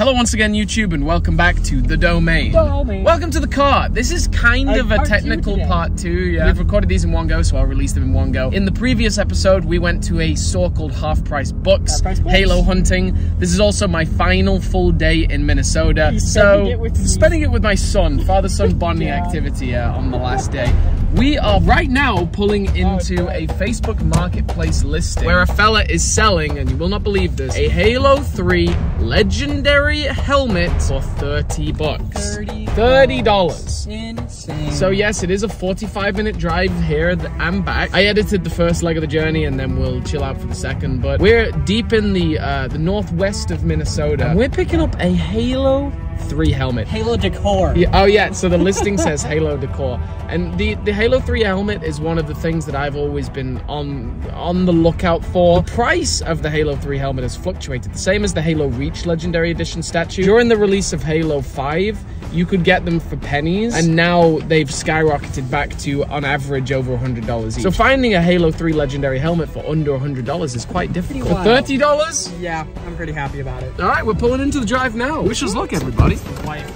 Hello once again, YouTube, and welcome back to The Domain. Domain. Welcome to the car. This is kind Uh, of a two technical today. part two. Yeah. We've recorded these in one go, so I'll release them in one go. In the previous episode, we went to a store called Half Price Books, Half Price Books. Halo hunting. This is also my final full day in Minnesota. He's so, spending it with spending it with my son, father-son bonding Yeah. activity uh, on the last day. We are right now pulling into a Facebook Marketplace listing where a fella is selling, and you will not believe this, a Halo 3 Legendary helmet for 30 bucks. Thirty. $30. Insane. So yes, it is a 45 minute drive here and back. I edited the first leg of the journey and then we'll chill out for the second. But we're deep in the uh, the northwest of Minnesota. And we're picking up a Halo 3 helmet. Halo decor. Yeah, oh yeah, so the listing says Halo decor. And the, the Halo 3 helmet is one of the things that I've always been on on the lookout for. The price of the Halo 3 helmet has fluctuated, the same as the Halo Reach Legendary Edition statue. During the release of Halo 5, you could get them for pennies, and now they've skyrocketed back to on average over $100 each. So finding a Halo 3 Legendary helmet for under $100 is quite difficult. For $30? Yeah, I'm pretty happy about it. All right, we're pulling into the drive now. Wish us luck, everybody. Quite.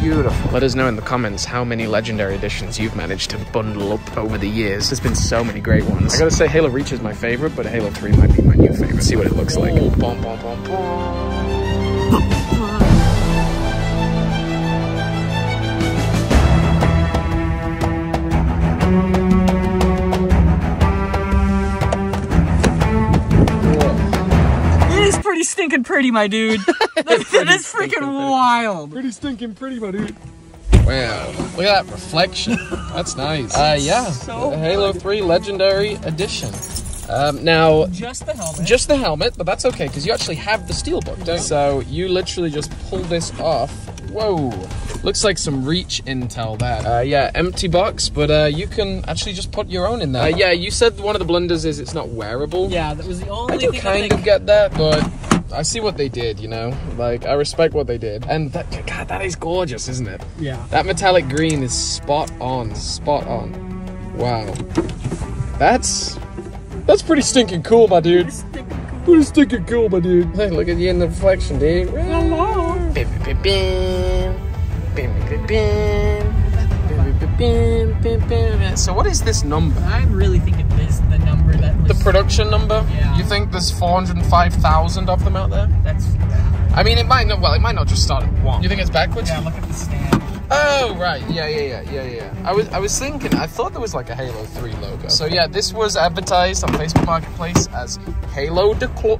Beautiful. Let us know in the comments how many legendary editions you've managed to bundle up over the years. There's been so many great ones. I gotta say, Halo Reach is my favorite, but Halo 3 might be my new favorite. See what it looks like. Oh, bom, bom, bom, bom. Stinking pretty, my dude. that is freaking wild. Pretty stinking pretty, my dude. Wow, look at that reflection. That's nice. Uh, yeah, so the Halo 3 Legendary Edition. Um, now, Just the helmet. just the helmet, but that's okay because you actually have the steelbook, don't you? So you literally just pull this off. Whoa, looks like some reach intel there. Uh, yeah, empty box, but uh, you can actually just put your own in there. Uh, yeah, you said one of the blunders is it's not wearable. yeah, that was the only I do thing kind think- of get that, but I see what they did. You know, like I respect what they did, and that God, that is gorgeous, isn't it? Yeah. That metallic green is spot on, spot on. Wow, that's that's pretty stinking cool, my dude. Pretty stinking cool, my dude. Hey, look at you in the reflection, dude. Hello. Bim, bim, bim. Bim, bim, bim. Bim, bim, bim, bim. So what is this number? I'm really thinking production number? Yeah. You think there's 405,000 of them out there? That's. I mean, it might not. Well, it might not just start at one. You think it's backwards? Yeah, look at the stand. Oh right, yeah, yeah, yeah, yeah, yeah. I was, I was thinking. I thought there was like a Halo Three logo. So yeah, this was advertised on Facebook Marketplace as Halo Decor.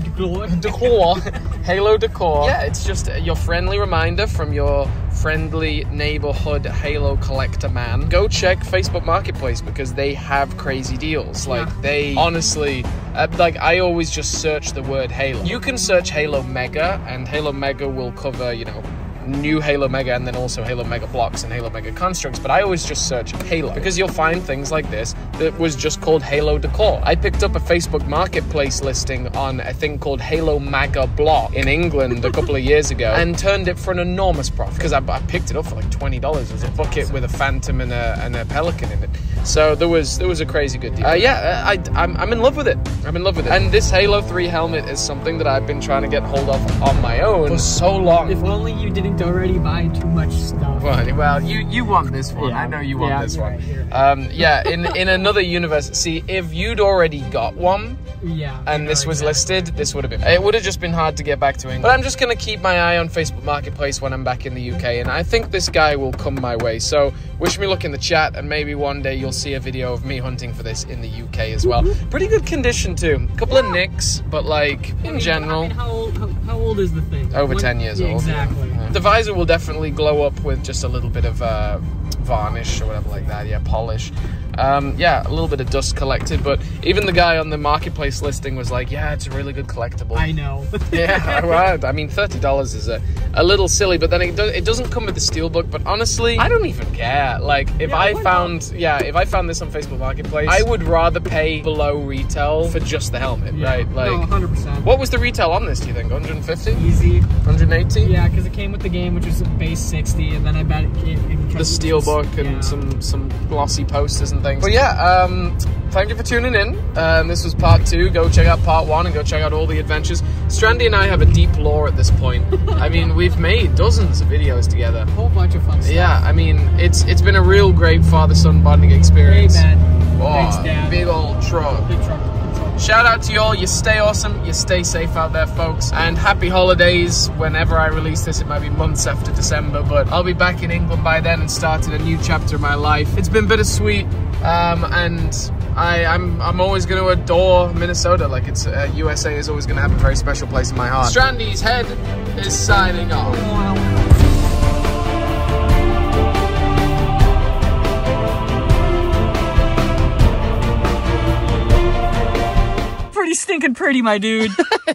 Decor. decor, Halo decor. Yeah, it's just your friendly reminder from your friendly neighborhood Halo collector man. Go check Facebook Marketplace because they have crazy deals. Like Yeah. they honestly, uh, like I always just search the word Halo. You can search Halo Mega, and Halo Mega will cover, you know. New Halo Mega and then also Halo Mega Bloks and Halo Mega Construx, but I always just search Halo because you'll find things like this that was just called Halo Decor. I picked up a Facebook Marketplace listing on a thing called Halo Mega Block in England a couple of years ago and turned it for an enormous profit because I, I picked it up for like twenty dollars. It was a bucket with a Phantom and a, and a Pelican in it. So there was there was a crazy good deal. Uh, yeah, I, I'm, I'm in love with it. I'm in love with it. And this Halo 3 helmet is something that I've been trying to get hold of on my own for so long. If only you didn't already buy too much stuff. Well, well, you you want this one. Yeah. I know you want Yeah, this one. right. Um, yeah, in in another universe. See, if you'd already got one Yeah. and this was exactly. listed, this would have been. It would have just been hard to get back to England. But I'm just gonna keep my eye on Facebook Marketplace when I'm back in the UK, and I think this guy will come my way. So wish me luck in the chat, and maybe one day you'll see a video of me hunting for this in the UK as well. Pretty good condition too. A couple of nicks, but like in general. I mean, how, old, how, how old is the thing? Over When- 10 years yeah, old. Exactly. Yeah. The visor will definitely glow up with just a little bit of uh, varnish or whatever like that. Yeah, polish. Um, yeah, a little bit of dust collected, but even the guy on the marketplace listing was like, "Yeah, it's a really good collectible." I know. yeah, right. I mean, thirty dollars is a, a little silly, but then it, do, it doesn't come with the steelbook. But honestly, I don't even care. Like, if Yeah, I why found, yeah, if I found this on Facebook Marketplace, I would rather pay below retail for just the helmet, right? Like, no, 100%. what was the retail on this? Do you think 150, Easy. 180? Yeah, because it came with the game, which was base 60, and then I bet it came. It The steelbook and yeah. some some glossy posters and things. But yeah, um, thank you for tuning in. Um, this was part two. Go check out part one and go check out all the adventures. Strandy and I have a deep lore at this point. I mean, we've made dozens of videos together. A whole bunch of fun stuff. Yeah, I mean, it's it's been a real great father-son bonding Hey, experience. man. Oh, Thanks, Dad. big old truck. Big trouble. Big trouble. Shout out to y'all. You stay awesome. You stay safe out there, folks. And happy holidays. Whenever I release this, it might be months after December, but I'll be back in England by then and starting a new chapter of my life. It's been bittersweet, um, and I, I'm I'm always going to adore Minnesota. Like it's uh, USA is always going to have a very special place in my heart. Strandy's head is signing off. Pretty stinking pretty, my dude.